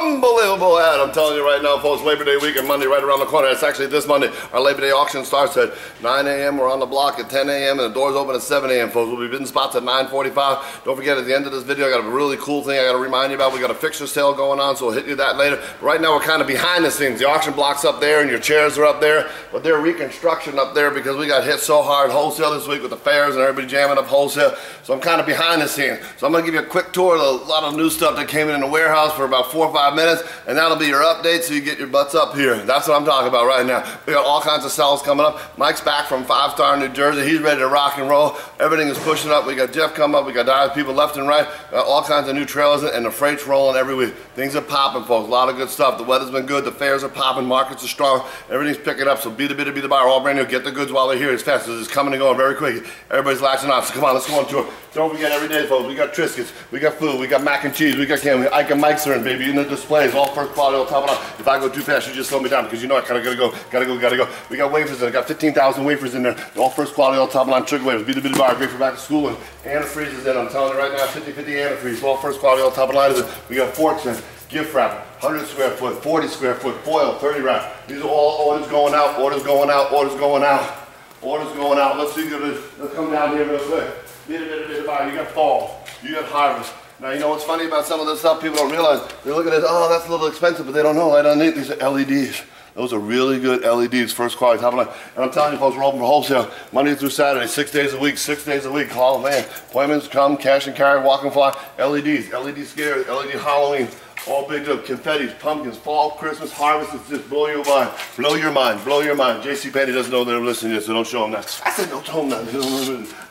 unbelievable ad. I'm telling you right now, folks, Labor Day weekend, Monday right around the corner. It's actually this Monday. Our Labor Day auction starts at 9 a.m. We're on the block at 10 a.m. and the doors open at 7 a.m. folks. We'll be bidding spots at 9.45. Don't forget, at the end of this video, I got a really cool thing I got to remind you about. We got a fixture sale going on, so we'll hit you that later. But right now, we're kind of behind the scenes. The auction block's up there and your chairs are up there, but they're reconstruction up there because we got hit so hard wholesale this week with the fairs and everybody jamming up wholesale. So I'm kind of behind the scenes. So I'm going to give you a quick tour of a lot of new stuff that came in in the warehouse for about four or five minutes, and that'll be your update so you get your butts up here. That's what I'm talking about right now. We got all kinds of sales coming up. Mike's back from Five Star New Jersey. He's ready to rock and roll. Everything is pushing up. We got Jeff coming up. We got dive people left and right. All kinds of new trailers and the freight's rolling every week. Things are popping, folks. A lot of good stuff. The weather's been good. The fairs are popping. Markets are strong. Everything's picking up. So be the bidder, be the buyer. All brand new. Get the goods while they're here. as fast. as It's coming and going very quick. Everybody's latching on. So come on, let's go on tour. Don't forget every day, folks. We got Triscuits. We got food. We got mac and cheese. We got candy. Ike and Mike's are in, baby. In the displays. All first quality. All top off. If I go too fast, you just slow me down because you know I kind of gotta go. Gotta go. Gotta go. We got wafers. I got 15,000 wafers in there. All first quality. All top line sugar wafers. Be the bidder, bar. Great for back to school. And antifreeze is in. I'm telling you right now, 50-50 antifreeze. All first quality. All top line is in. We got forks in. Gift wrap, 100 square foot, 40 square foot, foil, 30 wrap. These are all orders going out, orders going out, orders going out, orders going out. Let's see, let's come down here real quick. Bit, bit, bit, bit, You got fall, you got harvest. Now, you know what's funny about some of this stuff? People don't realize. They look at it, oh, that's a little expensive, but they don't know right underneath these are LEDs. Those are really good LEDs, first quality, top of line. And I'm telling you folks, we're open for wholesale Monday through Saturday, six days a week, six days a week. Call a man. Appointments, come, cash and carry, walk and fly. LEDs, LED scares, LED Halloween. All big up, confettis, pumpkins, fall, Christmas, harvest, it's just blow your mind. Blow your mind, blow your mind. JC Penney doesn't know they're listening to this, so don't show him that. I said don't tell him that.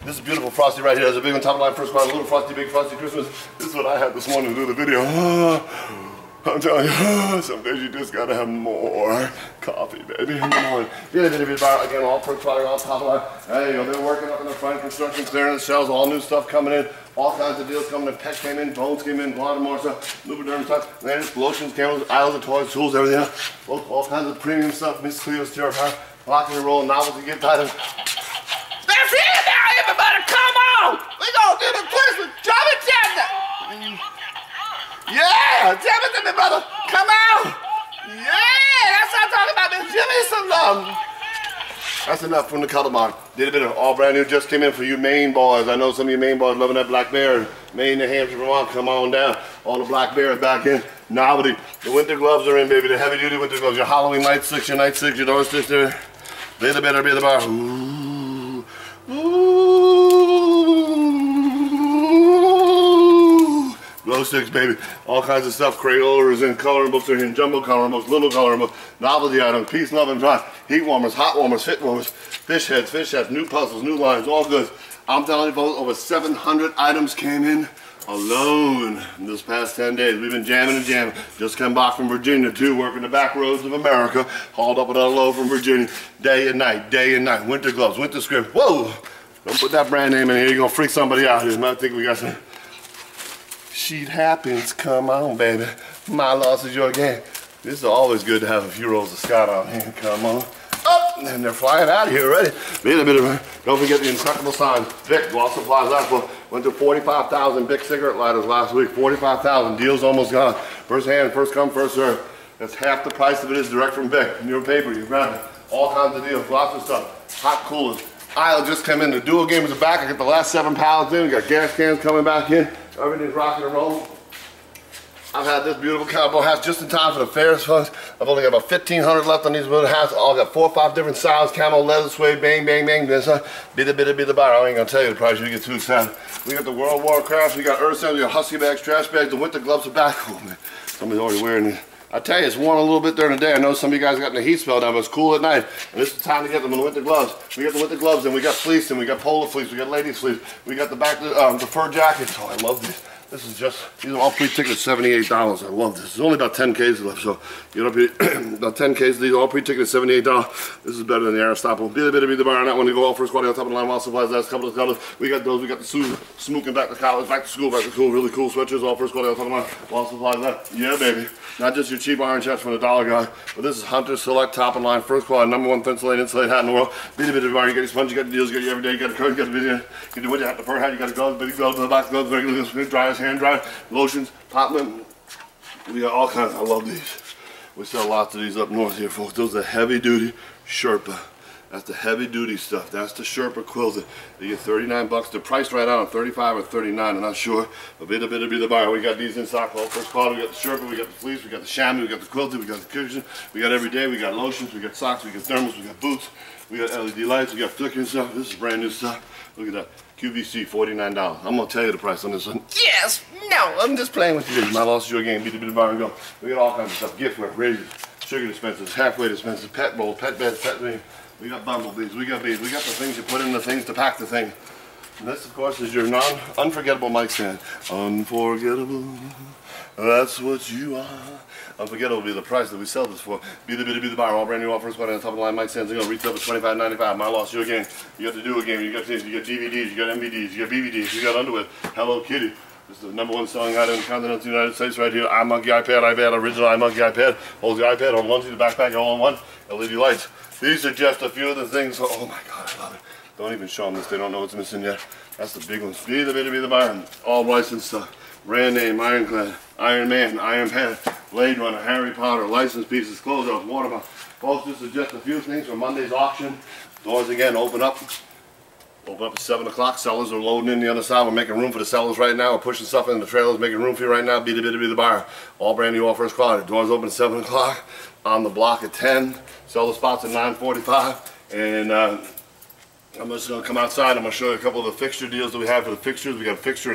The. This is beautiful Frosty right here. There's a big one top of line first quality, little Frosty, big Frosty Christmas. This is what I had this morning to do the video. I'm telling you, some days you just gotta have more coffee, baby. Come on. Get it, baby. Again, all first quality, all top line. There you go. They're working up in the front, construction, clearing the shelves, all new stuff coming in. All kinds of deals coming in. Pet came in, bones came in, a more stuff. Lubriderm stuff, lamps, lotions, candles, aisles of toys, tools, everything. All, all kinds of premium stuff. Miss Cleo's High, rocking and rolling, novelty gift items. That's it now, everybody. Come on. We gonna do the Christmas. Drop it down Tell it to me, brother. Come out. Yeah, that's what I'm talking about. Man. Give me some love. That's enough from the color bar. Did a bit of all brand new, just came in for you Maine boys. I know some of you Maine boys loving that black bear. Maine, New Hampshire, Vermont, come on down. All the black bears back in. Novelty. The winter gloves are in, baby. The heavy duty winter gloves. Your Halloween night six, your night six, your door six there. Be the better, be the bar. Ooh. Glow sticks, baby. All kinds of stuff. Crayolers and coloring books are in. Jumbo coloring books, little coloring books, novelty items, peace, love, and dry. Heat warmers, hot warmers, fit warmers, fish heads, fish heads, new puzzles, new lines, all goods. I'm telling you folks, over 700 items came in alone in this past 10 days. We've been jamming and jamming. Just come back from Virginia too, working the back roads of America. Hauled up another load from Virginia. Day and night, day and night. Winter gloves, winter script. Whoa! Don't put that brand name in here. You're gonna freak somebody out here. I think we got some sheet happens. Come on, baby. My loss is your gain. This is always good to have a few rolls of Scott on here. Come on. Up, and they're flying out of here already. Be a bit of Don't forget the inseparable sign. Bic, Law Supplies Aqua. Went to 45,000 big cigarette lighters last week. 45,000. Deal's almost gone. First hand, first come, first serve. That's half the price of it is direct from Bic. Your paper, you grab it. All kinds of deals, lots of stuff. Hot coolers. I'll just come in. The dual game is back. I got the last seven pallets in. We got gas cans coming back in. Everything's rocking and rolling. I've had this beautiful cowboy hat just in time for the Ferris funds. I've only got about 1,500 left on these little hats. All got four or five different styles, camo, leather, suede, bang, bang, bang. This, uh, bit bit bit the bar. I ain't gonna tell you the price. You get too excited. We got the World War crafts. We got Earth we got Husky bags, trash bags. The winter gloves are back. Oh man, somebody's already wearing these. I tell you, it's warm a little bit during the day. I know some of you guys got in the heat spell down, but it's cool at night. And this is the time to get them in the winter gloves. We got the winter gloves, and we got fleece, and we got polo fleece, we got ladies fleece, we got the back, um, the fur jackets. Oh, I love these. This is just, these are all pre-ticketed $78. I love this. There's only about 10 cases left, so you know, about 10 cases. These are all pre-ticketed $78. This is better than the Aristotle. Be the bit be the bar on that one. You go all first quality on top of the line while supplies last couple of colors. We got those. We got the Sue smoking back to college, back to school, back to school. Really cool sweatshirts, all first quality on top of the line while supplies last. Yeah, baby. Not just your cheap iron chest from the dollar guy, but this is Hunter Select top of line, first quality, number one thin insulated hat in the world. Be the bit of bar. You got your sponge, you got the deals, you got your everyday, you got the coat, you got the video, you got the winter hat, the fur hat, you got the gloves, big gloves, the box gloves, regular, dry as hand dryer, lotions, pot lint. We got all kinds. I love these. We sell lots of these up north here, folks. Those are heavy duty Sherpa. That's the heavy duty stuff. That's the Sherpa quilted. You get 39 bucks. They're priced right out on 35 or 39. I'm not sure. But bit of be the buyer. We got these in stock. Well, first quality. We got the Sherpa. We got the fleece. We got the chamois. We got the quilted. We got the cushion. We got every day. We got lotions. We got socks. We got thermals. We got boots. We got LED lights. We got flickering stuff. This is brand new stuff. Look at that. QVC, $49. I'm going to tell you the price on this one. Yes! No! I'm just playing with you. My loss is your game. Beat the bit of bar and go. We got all kinds of stuff. Giftware, razors, sugar dispensers, halfway dispensers, pet bowls, pet beds, pet. We got bumblebees. We got bees. We got the things you put in the things to pack the thing. And this, of course, is your non-unforgettable mic stand. Unforgettable. That's what you are. Unforgettable will be the price that we sell this for. Be the bit be the bar. All brand new offers. One on the top of the line mic stands. You're going to retail for twenty five ninety five. My loss, your game. You got to do a game. You got things. You got DVDs. You got MVDs. You got BVDs. You got underwear. Hello Kitty. This is the number one selling item in the continental United States right here. iMonkey iPad, iPad, original iMonkey iPad. Holds the iPad on one, the backpack, all in one. LED lights. These are just a few of the things. Oh my God, I love it. Don't even show them this. They don't know what's missing yet. That's the big ones. Be the bit, be the bar. All licensed stuff. Brand name, Ironclad, Iron Man, Iron Pan, Blade Runner, Harry Potter, license pieces, closeouts, watermelon. Folks, this is just a few things from Monday's auction. Doors again open up. Open up at 7 o'clock. Sellers are loading in the other side. We're making room for the sellers right now. We're pushing stuff in the trailers, making room for you right now. Be the bit, be the bar. All brand new, all first quality. Doors open at 7 o'clock. On the block at 10. Seller spots at 9.45. And uh, I'm just going to come outside. I'm going to show you a couple of the fixture deals that we have for the fixtures. We got a fixture